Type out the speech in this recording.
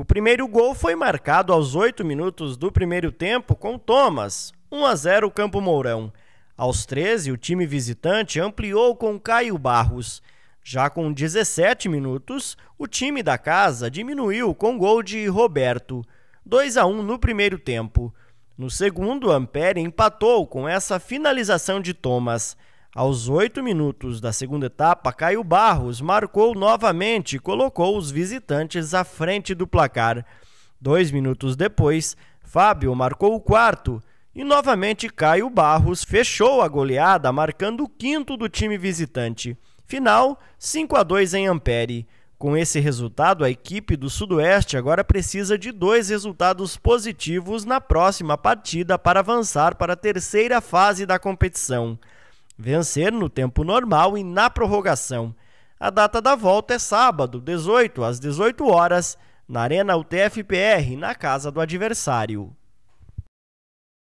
O primeiro gol foi marcado aos 8 minutos do primeiro tempo com Thomas, 1 a 0 Campo Mourão. Aos 13, o time visitante ampliou com Caio Barros. Já com 17 minutos, o time da casa diminuiu com gol de Roberto, 2 a 1 no primeiro tempo. No segundo, Ampere empatou com essa finalização de Thomas. Aos oito minutos da segunda etapa, Caio Barros marcou novamente e colocou os visitantes à frente do placar. Dois minutos depois, Fábio marcou o quarto e novamente Caio Barros fechou a goleada, marcando o quinto do time visitante. Final 5 a 2 em Ampere. Com esse resultado, a equipe do Sudoeste agora precisa de dois resultados positivos na próxima partida para avançar para a terceira fase da competição vencer no tempo normal e na prorrogação. A data da volta é sábado, 18 às 18 horas, na Arena UTFPR, na casa do adversário.